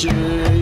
J.